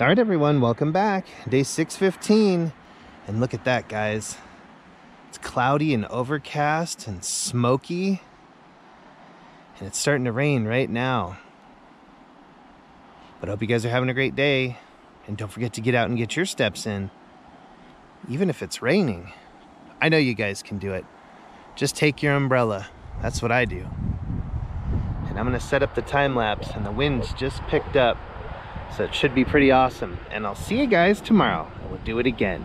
All right, everyone, welcome back. Day 615. And look at that, guys. It's cloudy and overcast and smoky. And it's starting to rain right now. But I hope you guys are having a great day. And don't forget to get out and get your steps in. Even if it's raining. I know you guys can do it. Just take your umbrella. That's what I do. And I'm gonna set up the time lapse and the wind's just picked up. So it should be pretty awesome. And I'll see you guys tomorrow. We'll do it again.